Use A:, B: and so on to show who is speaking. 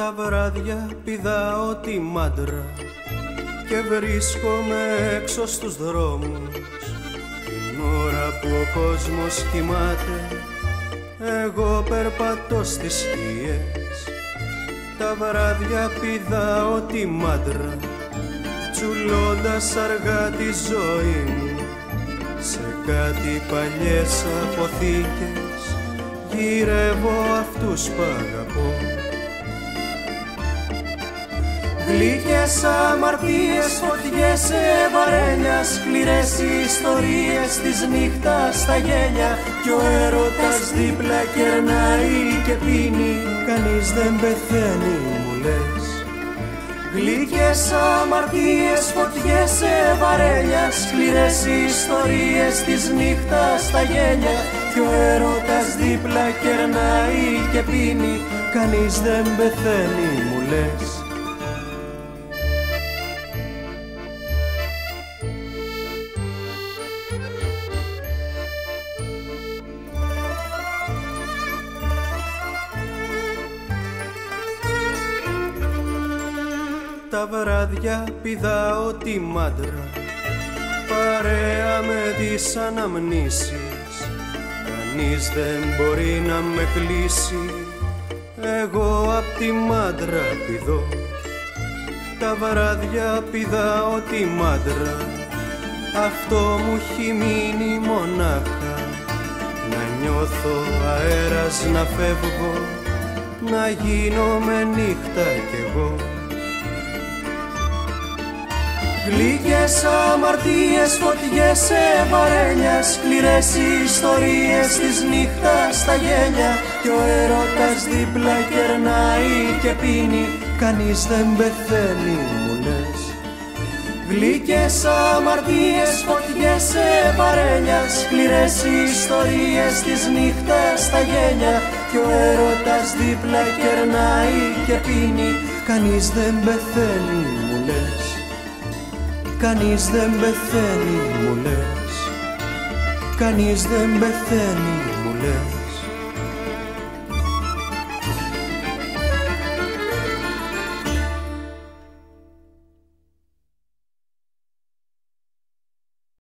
A: Τα βράδια πηδάω τη μάντρα και βρίσκομαι έξω στους δρόμους. Την ώρα που ο κόσμος κοιμάται εγώ περπατώ στις σκιές. Τα βράδια πηδάω τη μάντρα τσουλώντας αργά τη ζωή μου. Σε κάτι παλιές αποθήκες γυρεύω αυτούς που αγαπώ Γλυκές αμαρτίες, φωτιές σε βαρέλια Σκληρές ιστορίες της νύχτας στα γένια Κι ο έρωτας δίπλα κερνάει και πίνει. Κανείς δεν πεθαίνει μου λες. Γλυκές αμαρτίες, φωτιές σε βαρέλια Σκληρές ιστορίες της νύχτας στα γένια Κι ο έρωτας δίπλα κερνάει και πίνει. Κανείς δεν πεθαίνει μου λες τα βράδια πηδάω τη μάντρα. Παρέα με τις αναμνήσεις Κανείς δεν μπορεί να με κλείσει. Εγώ απ' τη μάντρα πηδώ. Τα βράδια πηδάω τη μάντρα. Αυτό μου έχει μείνει μονάχα. Να νιώθω αέρας να φεύγω να γίνομαι νύχτα κι εγώ Γλυκές αμαρτίες, φωτιές σε βαρέλια Σκληρές ιστορίες της νύχτας στα γένια. Κι ο έρωτας δίπλα κερνάει και πίνει Κανείς δεν πεθαίνει μου λες. Γλυκές αμαρτίες, φωτιές σε βαρέλια Σκληρές ιστορίες της νύχτας στα γένια. Κι ο έρωτας δίπλα κερνάει και πίνει Κανείς δεν πεθαίνει μου λες Κανείς δεν πεθαίνει μου λες. Κανείς δεν πεθαίνει μου λες